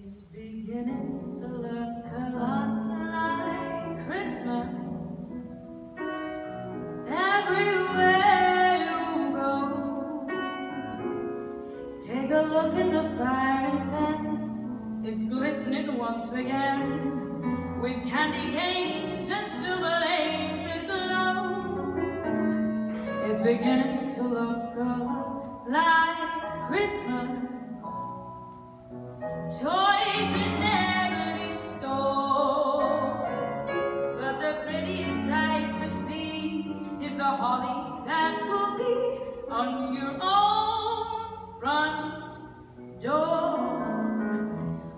It's beginning to look a lot like Christmas. Everywhere you go Take a look in the fire tent It's glistening once again With candy canes and silver lanes that glow. It's beginning to look a lot like Christmas. Toy on your own front door.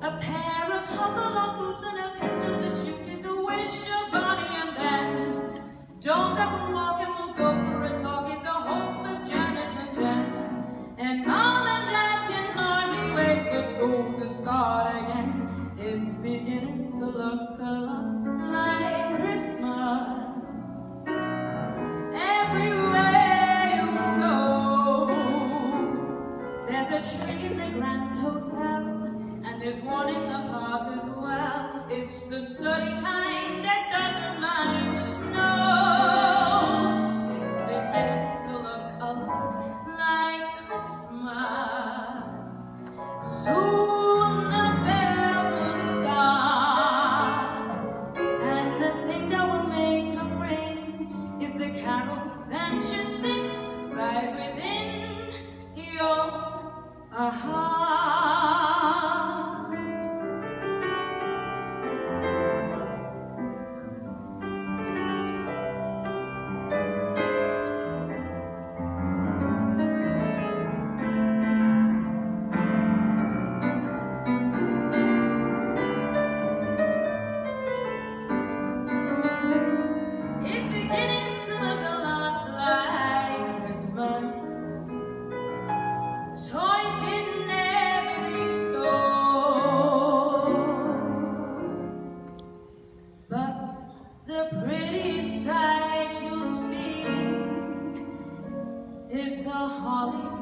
A pair of hop-along boots and a pistol that shoots in the wish of Barney and Ben. Dolls that will walk and will go for a talk in the hope of Janice and Jen. And Mom and Dad can hardly wait for school to start again. It's beginning to look a tree in the Grand Hotel. And there's one in the park as well. It's the sturdy kind that 啊哈。See